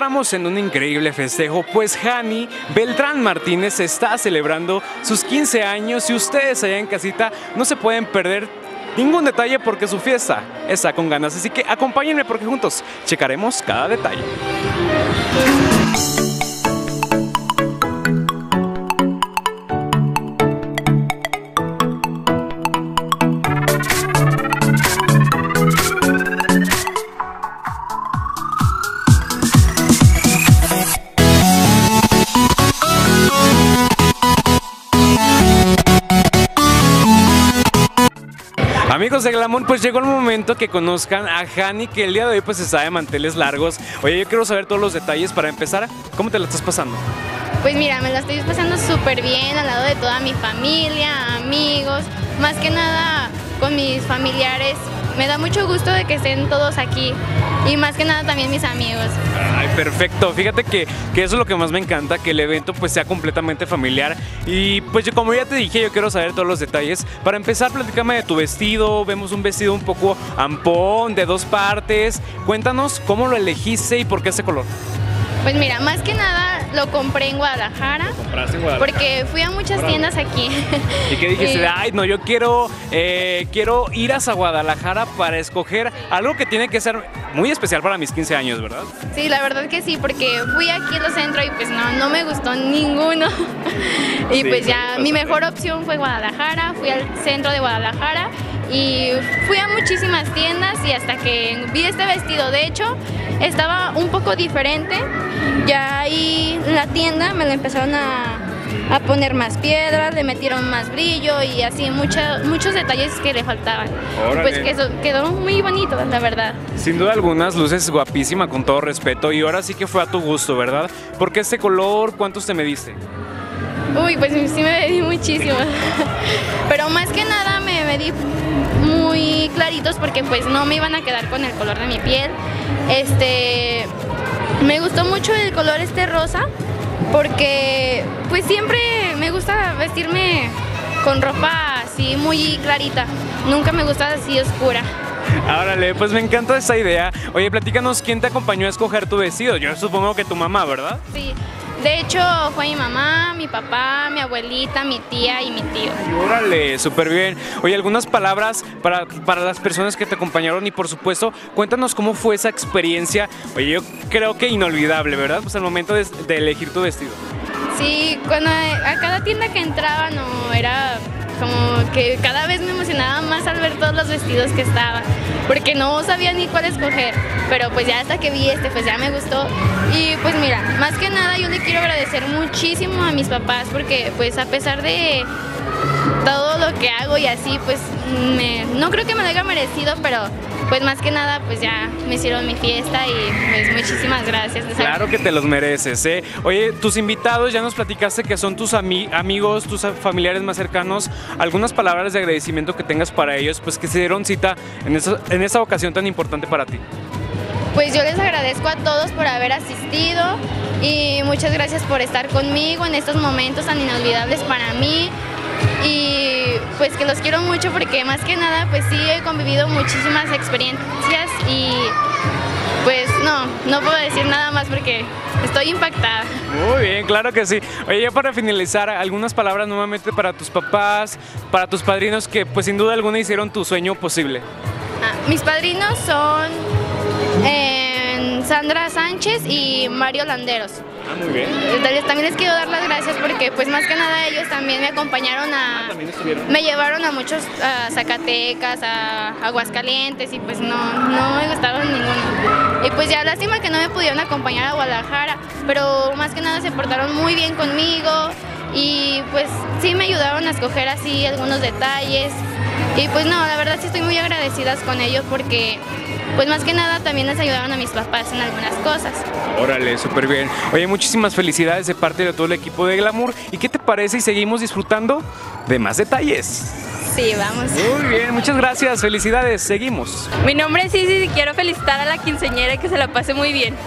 encontramos en un increíble festejo, pues Hani Beltrán Martínez está celebrando sus 15 años y ustedes allá en casita no se pueden perder ningún detalle porque su fiesta está con ganas. Así que acompáñenme porque juntos checaremos cada detalle. Amigos de Glamour, pues llegó el momento que conozcan a Hani, que el día de hoy pues está de manteles largos. Oye, yo quiero saber todos los detalles para empezar. ¿Cómo te la estás pasando? Pues mira, me la estoy pasando súper bien al lado de toda mi familia, amigos, más que nada con mis familiares. Me da mucho gusto de que estén todos aquí y más que nada también mis amigos. Ay, perfecto. Fíjate que, que eso es lo que más me encanta, que el evento pues sea completamente familiar. Y pues yo, como ya te dije, yo quiero saber todos los detalles. Para empezar, platícame de tu vestido. Vemos un vestido un poco ampón, de dos partes. Cuéntanos cómo lo elegiste y por qué ese color. Pues mira, más que nada lo compré en Guadalajara. compraste en Guadalajara? Porque fui a muchas tiendas aquí. ¿Y qué dijiste? Ay, no, yo quiero, eh, quiero ir hasta Guadalajara para escoger algo que tiene que ser muy especial para mis 15 años, ¿verdad? Sí, la verdad que sí, porque fui aquí al centro y pues no, no me gustó ninguno. y Sí, pues ya mi mejor opción fue Guadalajara, fui al centro de Guadalajara y fui a muchísimas tiendas y hasta que vi este vestido, de hecho, estaba un poco diferente. Ya ahí en la tienda me lo empezaron a, a poner más piedras, le metieron más brillo y así mucha- muchos detalles que le faltaban. Órale. Pues que eso quedó muy bonito, la verdad. Sin duda algunas luces guapísima con todo respeto y ahora sí que fue a tu gusto, ¿verdad? ¿Por qué este color? ¿Cuántos te mediste? Uy, pues sí me medí muchísimo. Pero más que nada me medí muy claritos porque pues no me iban a quedar con el color de mi piel. Este, me gustó mucho el color este rosa porque pues siempre me gusta vestirme con ropa así muy clarita. Nunca me gusta así oscura. Árale, pues me encanta esa idea. Oye, platícanos quién te acompañó a escoger tu vestido. Yo supongo que tu mamá, ¿verdad? Sí. De hecho, fue mi mamá, mi papá, mi abuelita, mi tía y mi tío. Órale, súper bien. Oye, algunas palabras para, para las personas que te acompañaron y por supuesto, cuéntanos cómo fue esa experiencia. Oye, yo creo que inolvidable, ¿verdad? Pues al momento de, de elegir tu vestido. Sí, cuando a cada tienda que entraba no era como que cada vez me emocionaba más al ver todos los vestidos que estaban, porque no sabía ni cuál escoger, pero pues ya hasta que vi este, pues ya me gustó. Y pues mira, más que nada yo le quiero agradecer muchísimo a mis papás, porque pues a pesar de todo que hago y así, pues me- no creo que me lo haya merecido, pero pues más que nada pues ya me hicieron mi fiesta y pues muchísimas gracias. Claro que te los mereces, ¿eh? Oye, tus invitados ya nos platicaste que son tus ami- amigos, tus familiares más cercanos. Algunas palabras de agradecimiento que tengas para ellos, pues que se dieron cita en esa, en esa ocasión tan importante para ti. Pues yo les agradezco a todos por haber asistido y muchas gracias por estar conmigo en estos momentos tan inolvidables para mí. Y pues que los quiero mucho porque más que nada pues sí he convivido muchísimas experiencias y pues no, no puedo decir nada más porque estoy impactada. Muy bien, claro que sí. Oye, ya para finalizar, algunas palabras nuevamente para tus papás, para tus padrinos que pues sin duda alguna hicieron tu sueño posible. Ah, mis padrinos son eh, Sandra Sánchez y Mario Landeros. Ah, muy bien. Les- También les quiero dar las gracias porque pues más que nada ellos también me acompañaron a... También estuvieron. Me llevaron a muchos a Zacatecas, a Aguascalientes y pues no, no me gustaron ninguno. Y pues ya lástima que no me pudieron acompañar a Guadalajara, pero más que nada se portaron muy bien conmigo y pues sí me ayudaron a escoger así algunos detalles. Y pues no, la verdad sí estoy muy agradecidas con ellos porque pues más que nada también les ayudaron a mis papás en algunas cosas. Órale, súper bien. Oye, muchísimas felicidades de parte de todo el equipo de Glamour. ¿Y qué te parece y seguimos disfrutando de más detalles? Sí, vamos. Muy bien, muchas gracias, felicidades, seguimos. Mi nombre es Isis y quiero felicitar a la quinceñera y que se la pase muy bien.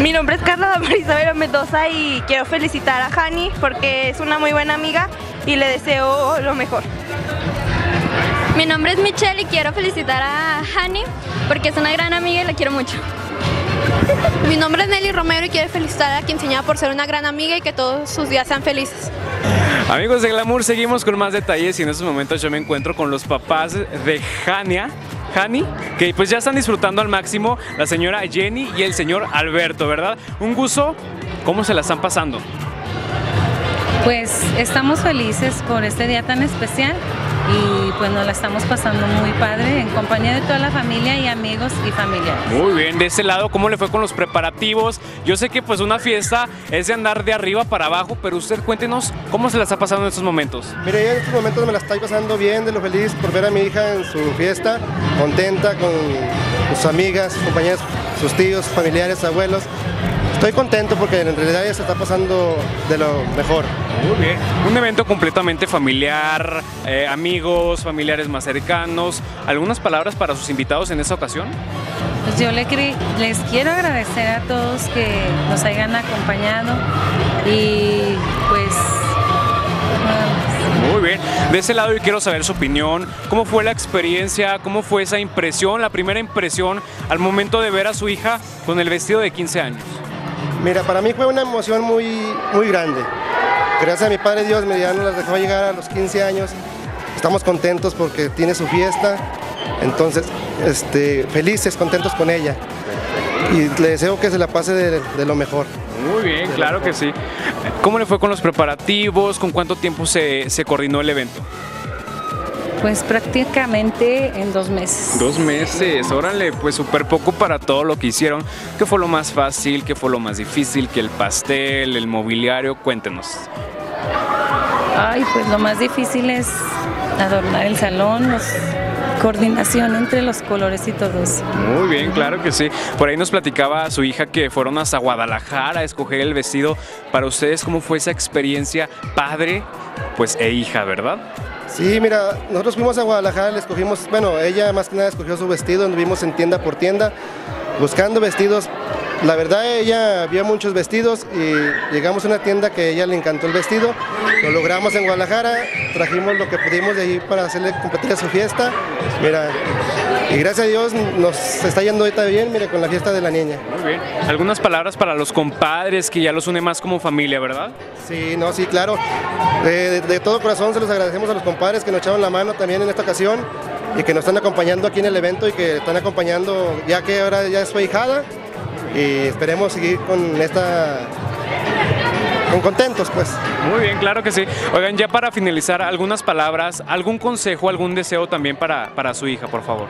Mi nombre es Carla Damaris Isabel Mendoza y quiero felicitar a Hani porque es una muy buena amiga y le deseo lo mejor. Mi nombre es Michelle y quiero felicitar a Hani porque es una gran amiga y la quiero mucho. Mi nombre es Nelly Romero y quiero felicitar a Quinceañera por ser una gran amiga y que todos sus días sean felices. Amigos de Glamour, seguimos con más detalles y en estos momentos yo me encuentro con los papás de Hania. Hani, que pues ya están disfrutando al máximo la señora Jenny y el señor Alberto, ¿verdad? Un gusto, ¿cómo se la están pasando? Pues estamos felices por este día tan especial y pues nos la estamos pasando muy padre en compañía de toda la familia y amigos y familiares. Muy bien, de ese lado, ¿cómo le fue con los preparativos? Yo sé que pues una fiesta es de andar de arriba para abajo, pero usted cuéntenos cómo se la está pasando en estos momentos. Mire, yo en estos momentos me la estoy pasando bien, de lo feliz por ver a mi hija en su fiesta, contenta con sus amigas, sus compañeros, sus tíos, familiares, abuelos. Estoy contento porque en realidad ya se está pasando de lo mejor. Muy bien. Un evento completamente familiar, eh, amigos, familiares más cercanos. ¿Algunas palabras para sus invitados en esta ocasión? Pues yo le les quiero agradecer a todos que nos hayan acompañado y pues muy bien. De ese lado yo quiero saber su opinión. ¿Cómo fue la experiencia? ¿Cómo fue esa impresión, la primera impresión al momento de ver a su hija con el vestido de 15 años? Mira, para mí fue una emoción muy, muy grande. Gracias a mi Padre Dios, me ya nos dejó llegar a los 15 años. Estamos contentos porque tiene su fiesta. Entonces, este, felices, contentos con ella. Y le deseo que se la pase de, lo mejor. Muy bien, claro que sí. ¿Cómo le fue con los preparativos? ¿Con cuánto tiempo se coordinó el evento? Pues prácticamente en dos meses. Dos meses, órale, pues súper poco para todo lo que hicieron. ¿Qué fue lo más fácil? ¿Qué fue lo más difícil? ¿Que el pastel, el mobiliario? Cuéntenos. Ay, pues lo más difícil es adornar el salón, los coordinación entre los colores y todos. Muy bien, claro que sí. Por ahí nos platicaba su hija que fueron hasta Guadalajara a escoger el vestido. Para ustedes, ¿cómo fue esa experiencia padre, pues e hija, verdad? Sí, mira, nosotros fuimos a Guadalajara, le escogimos, bueno, ella más que nada escogió su vestido, anduvimos en tienda por tienda buscando vestidos. La verdad ella vio muchos vestidos y llegamos a una tienda que a ella le encantó el vestido. Lo logramos en Guadalajara, trajimos lo que pudimos de ahí para hacerle competir a su fiesta. Mira, y gracias a Dios nos está yendo ahorita bien, mire, con la fiesta de la niña. Muy bien. Algunas palabras para los compadres que ya los une más como familia, ¿verdad? Sí, no, sí, claro. De, todo corazón se los agradecemos a los compadres que nos echaron la mano también en esta ocasión y que nos están acompañando aquí en el evento y que están acompañando ya que ahora ya es su hijada y esperemos seguir con esta con contentos pues. Muy bien, claro que sí. Oigan, ya para finalizar, algunas palabras, algún consejo, algún deseo también para, para su hija, por favor.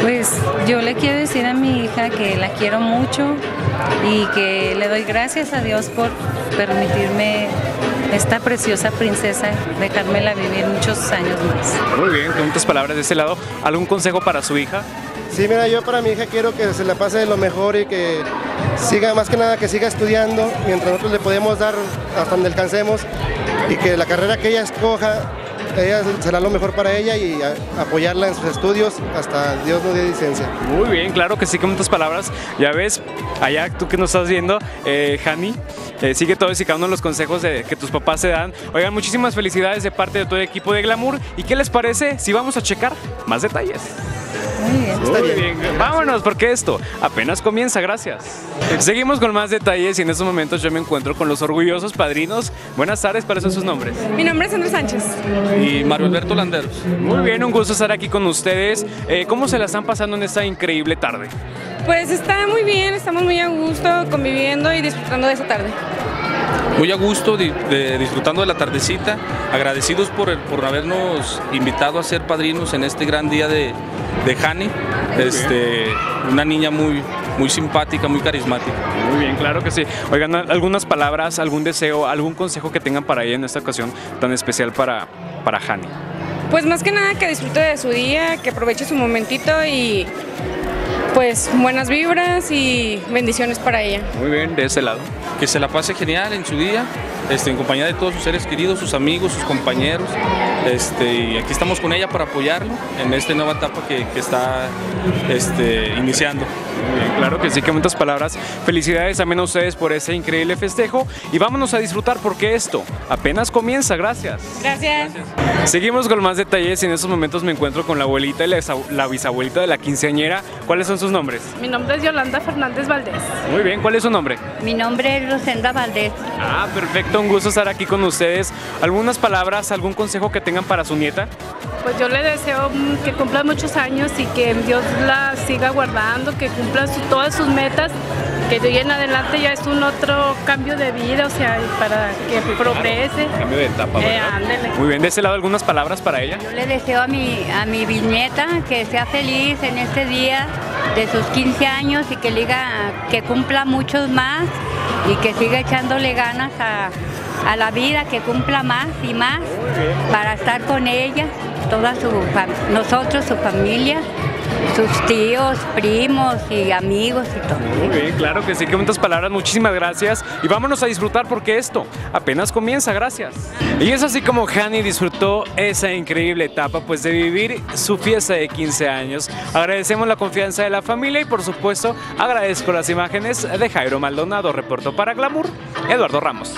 Pues yo le quiero decir a mi hija que la quiero mucho y que le doy gracias a Dios por permitirme esta preciosa princesa, dejármela vivir muchos años más. Muy bien, con muchas palabras de ese lado. ¿Algún consejo para su hija? Sí, mira, yo para mi hija quiero que se la pase lo mejor y que siga, más que nada, que siga estudiando, mientras nosotros le podemos dar hasta donde alcancemos y que la carrera que ella escoja ella será lo mejor para ella y apoyarla en sus estudios hasta Dios nos dé licencia. Muy bien, claro que sí, con muchas palabras. Ya ves, allá tú que nos estás viendo, eh, eh, sigue todos y cada uno de los consejos que tus papás se dan. Oigan, muchísimas felicidades de parte de todo el equipo de Glamour. ¿Y qué les parece si vamos a checar más detalles? Muy bien. Está bien. Vámonos, porque esto apenas comienza, gracias. Seguimos con más detalles y en estos momentos yo me encuentro con los orgullosos padrinos. Buenas tardes, ¿cuáles son sus nombres? Mi nombre es Andrés Sánchez. Y Mario Alberto Landeros. Muy bien, un gusto estar aquí con ustedes. Eh, ¿Cómo se la están pasando en esta increíble tarde? Pues está muy bien, estamos muy a gusto conviviendo y disfrutando de esta tarde muy a gusto, disfrutando de la tardecita, agradecidos por, por habernos invitado a ser padrinos en este gran día de, de Hani, este, una niña muy, muy simpática, muy carismática. Muy bien, claro que sí. Oigan, algunas palabras, algún deseo, algún consejo que tengan para ella en esta ocasión tan especial para, para Hani. Pues más que nada que disfrute de su día, que aproveche su momentito y pues buenas vibras y bendiciones para ella. Muy bien, de ese lado. Que se la pase genial en su día este, en compañía de todos sus seres queridos, sus amigos, sus compañeros. Este, y aquí estamos con ella para apoyarlo en esta nueva etapa que, está este, iniciando. Bien, claro que sí, que muchas palabras. Felicidades también a ustedes por ese increíble festejo y vámonos a disfrutar porque esto apenas comienza. Gracias. Gracias. Seguimos con más detalles y en estos momentos me encuentro con la abuelita y la, la bisabuelita de la quinceañera. ¿Cuáles son sus nombres? Mi nombre es Yolanda Fernández Valdés. Muy bien, ¿cuál es su nombre? Mi nombre es Rosenda Valdés. Ah, perfecto, un gusto estar aquí con ustedes. ¿Algunas palabras, algún consejo que tengan para su nieta? Pues yo le deseo que cumpla muchos años y que Dios la siga guardando, que cumpla su- todas sus metas, que de hoy en adelante ya es un otro cambio de vida, o sea, para que progrese. Cambio de etapa, Eh. Muy bien, de ese lado algunas palabras para ella. Yo le deseo a mi, a mi bisnieta que sea feliz en este día de sus 15 años y que, liga, que cumpla muchos más y que siga echándole ganas a, a la vida, que cumpla más y más para estar con ella, toda su nosotros, su familia, sus tíos, primos y amigos y todo. Muy bien, claro que sí, que muchas palabras, muchísimas gracias y vámonos a disfrutar porque esto apenas comienza, gracias. Y es así como Hani disfrutó esa increíble etapa pues de vivir su fiesta de 15 años. Agradecemos la confianza de la familia y por supuesto agradezco las imágenes de Jairo Maldonado, reportó para Glamour, Eduardo Ramos.